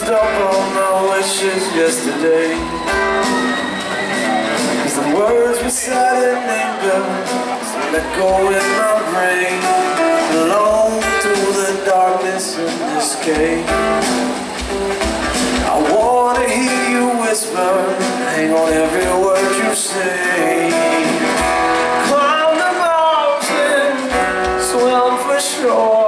used up all my wishes yesterday. Cause the words we said in anger So let go in my brain. Alone through the darkness in this cave I wanna hear you whisper Hang on every word you say. Climb the mountain Swim for shore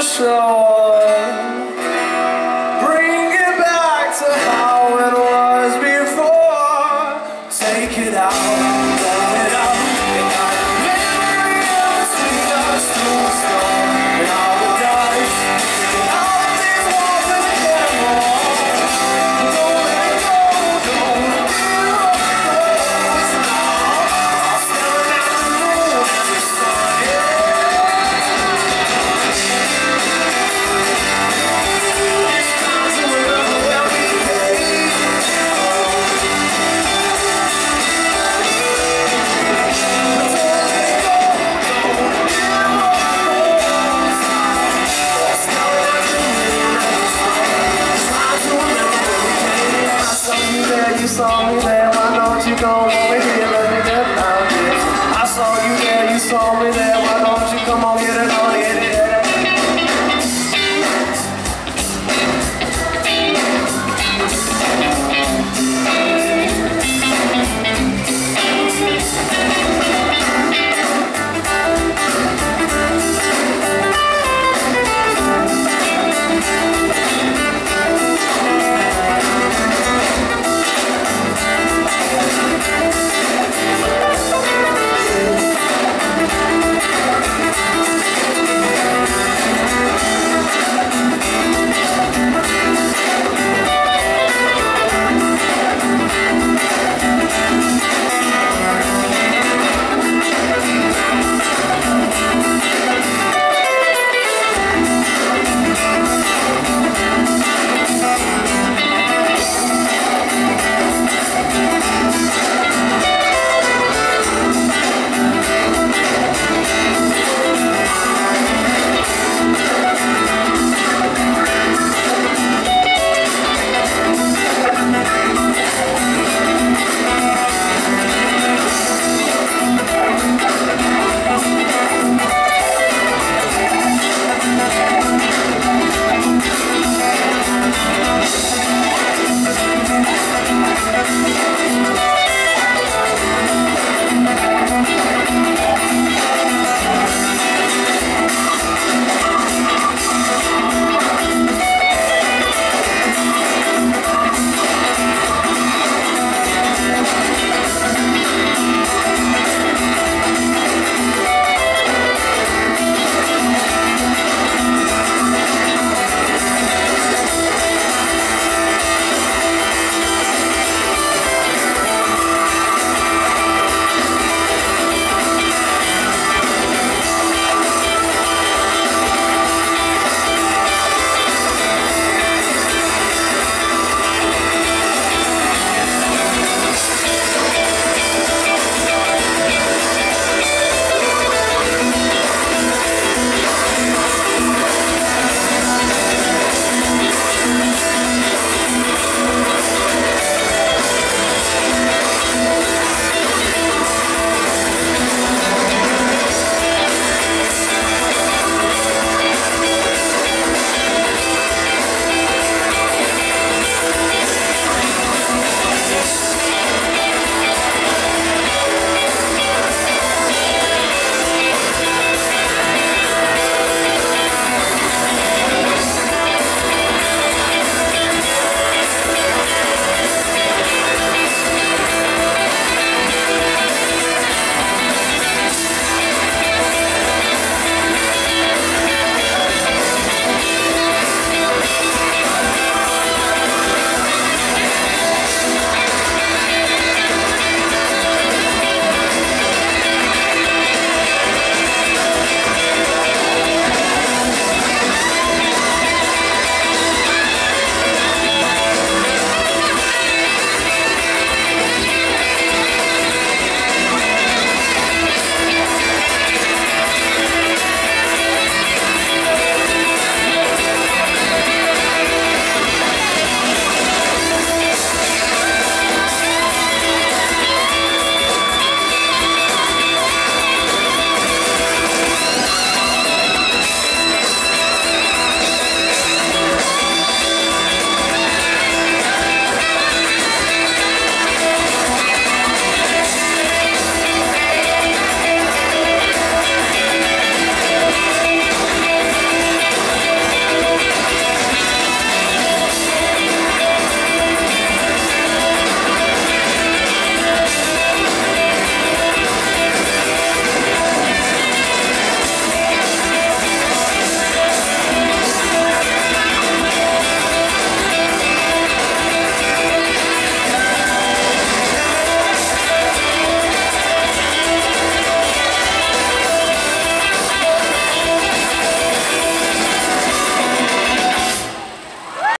So.